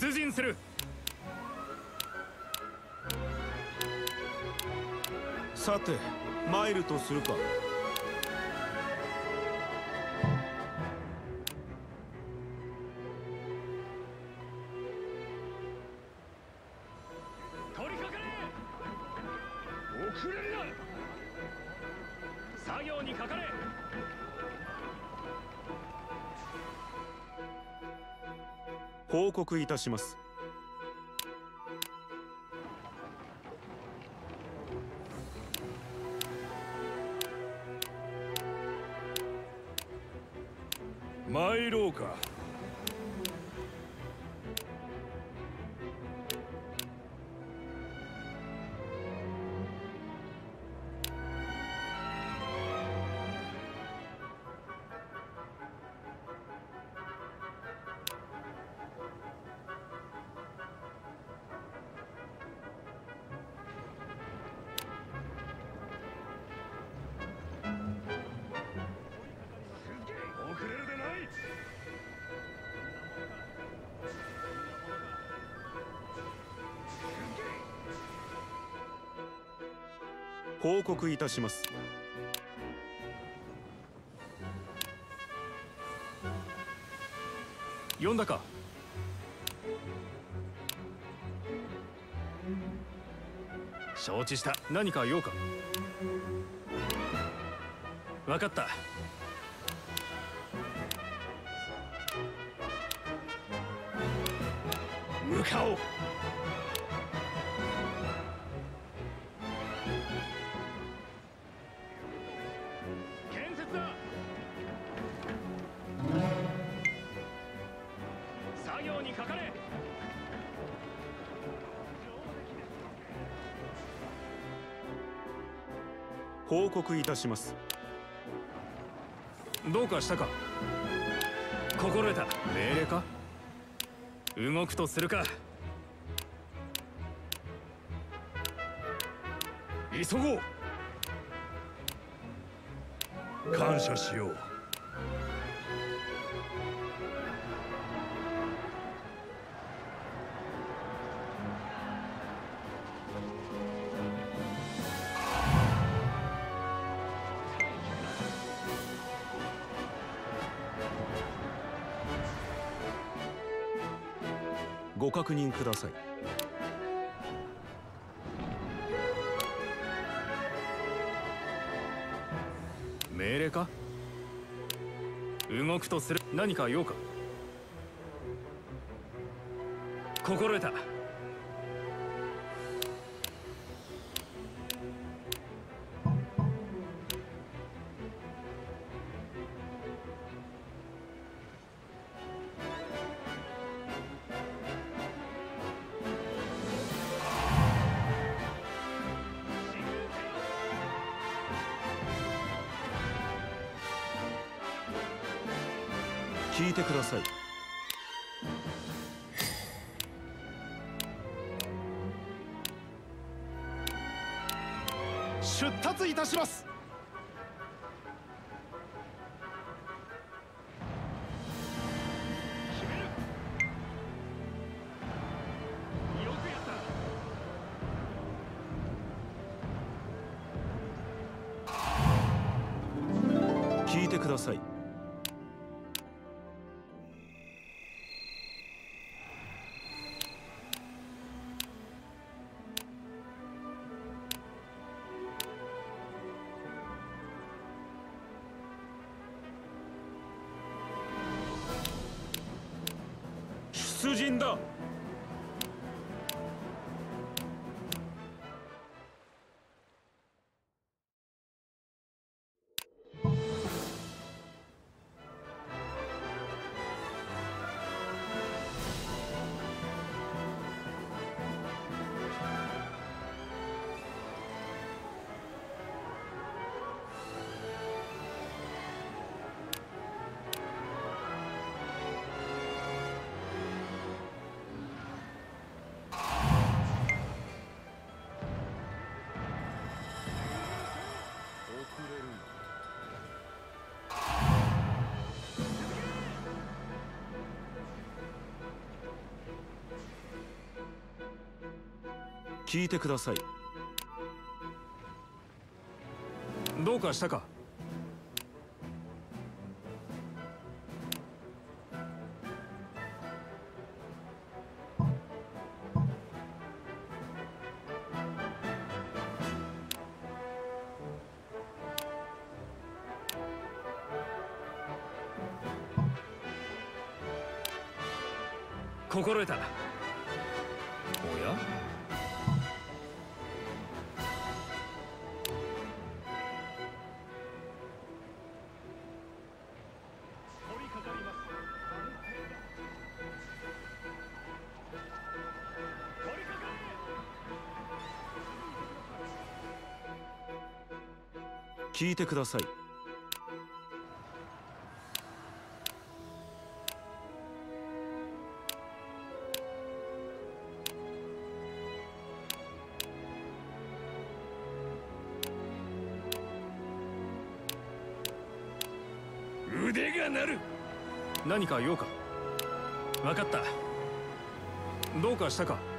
出陣する。さて参るとするか。報告いたします。報告いたします。呼んだか？承知した。何か用か？分かった。向かおう報告いたします。どうかしたか？心得た。命令か？動くとするか急ごう。感謝しよう。ご確認ください。命令か？動くとする。何か用か？心得た。いてください。出立いたします。聞いてください出陣だ。聞いてください。どうかしたか？心得た。おや？てください。腕が鳴る。何か用か。分かった。どうかしたか？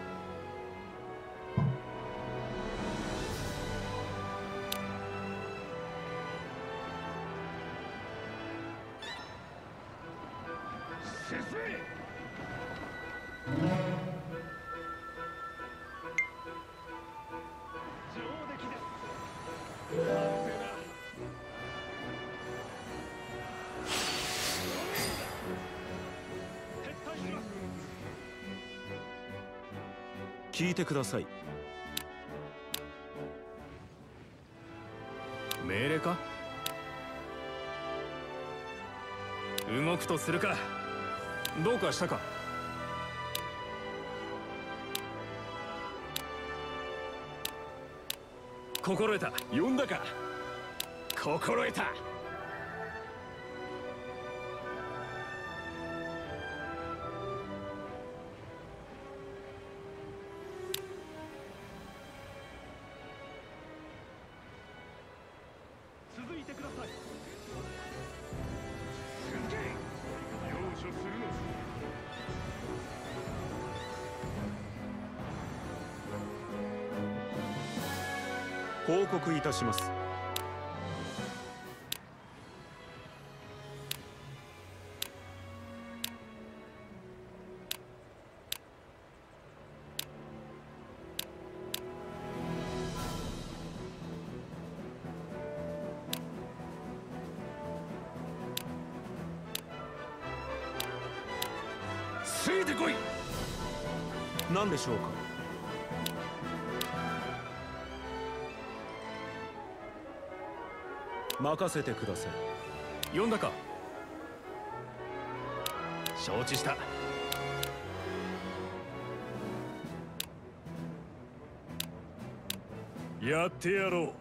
聞いてください。命令か？動くとするか。どうかしたか？心得た。呼んだか？心得た。報告いたします。ついてこい。何でしょうか。任せてください。呼んだか？承知した。やってやろう。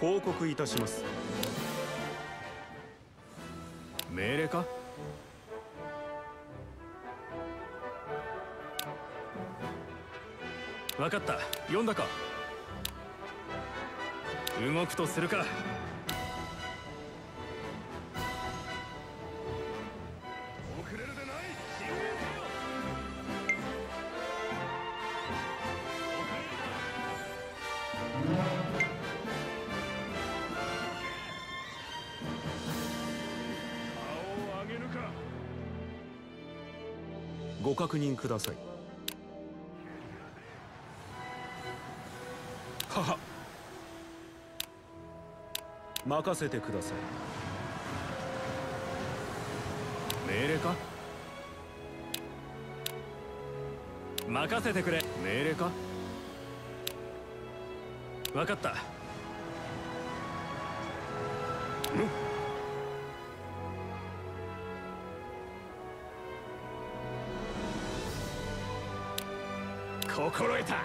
報告いたします。命令か？分かった。読んだか？動くとするか。ご確認ください。はは。任せてください。命令か？任せてくれ。命令か？分かった。心得た。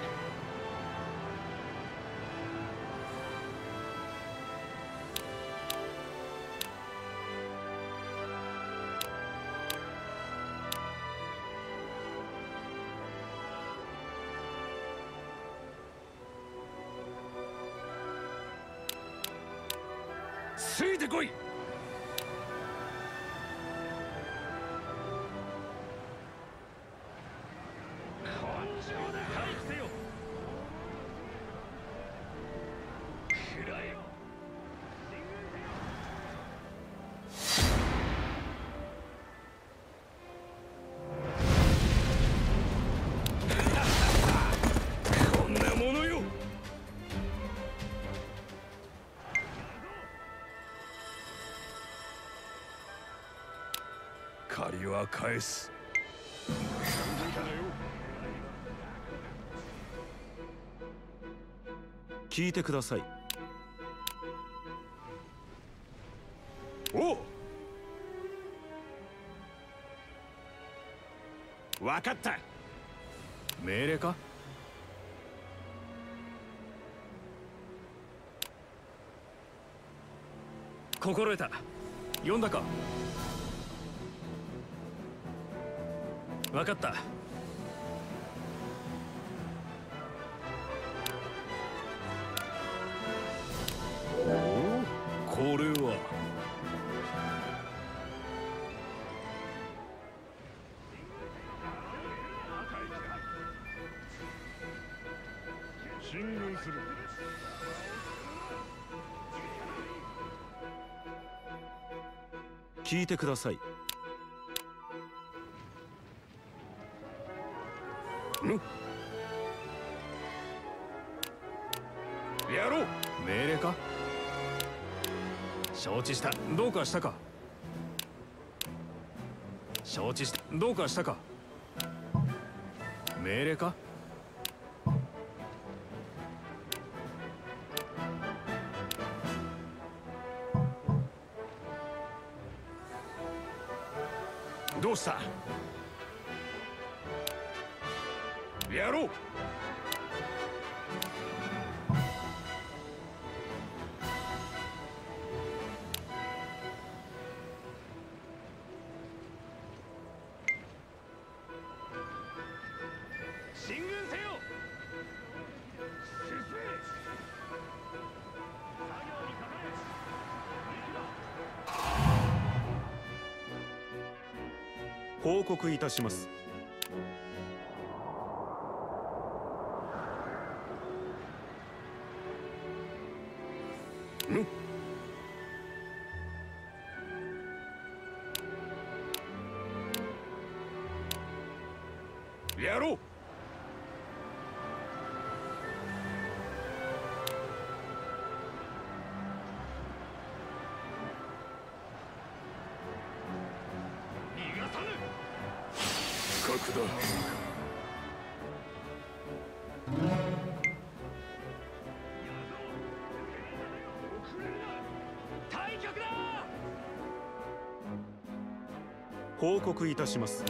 ついてこい。りは返す。聞いてください。おう分かった。命令か？心得た。読んだか？分かった。おおこれは。進軍する。聞いてくださいやろう。命令か？承知した。どうかしたか？承知した。どうかしたか？命令か？どうした？やろう。進軍せよ。進報告いたします。だ。報告いたします